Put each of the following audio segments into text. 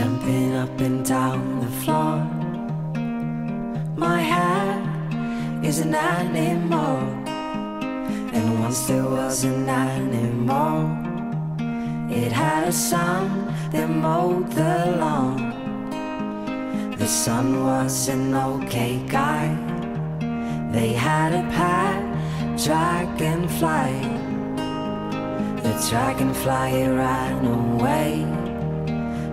jumping up and down the floor. My hair is an animal, and once there was an animal. It had a son that mowed the lawn. The son was an okay guy. They had a pet dragonfly. The dragonfly ran away.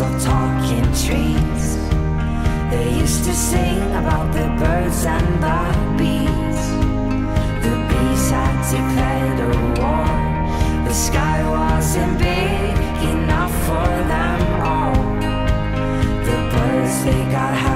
Of talking trees. They used to sing about the birds and the bees. The bees had declared a war. The sky wasn't big enough for them all. The birds they got help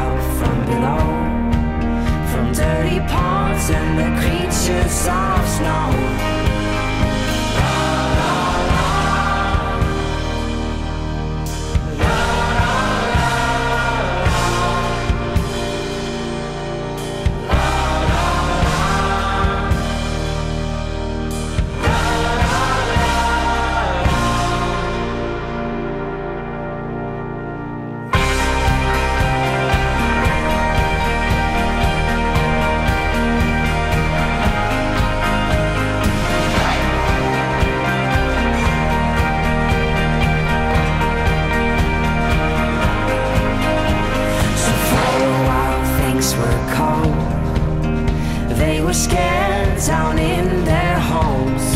They were scared down in their homes.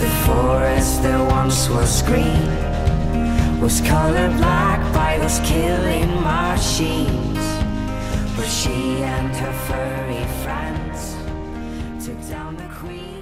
The forest that once was green was colored black by those killing machines. But she and her furry friends took down the queen.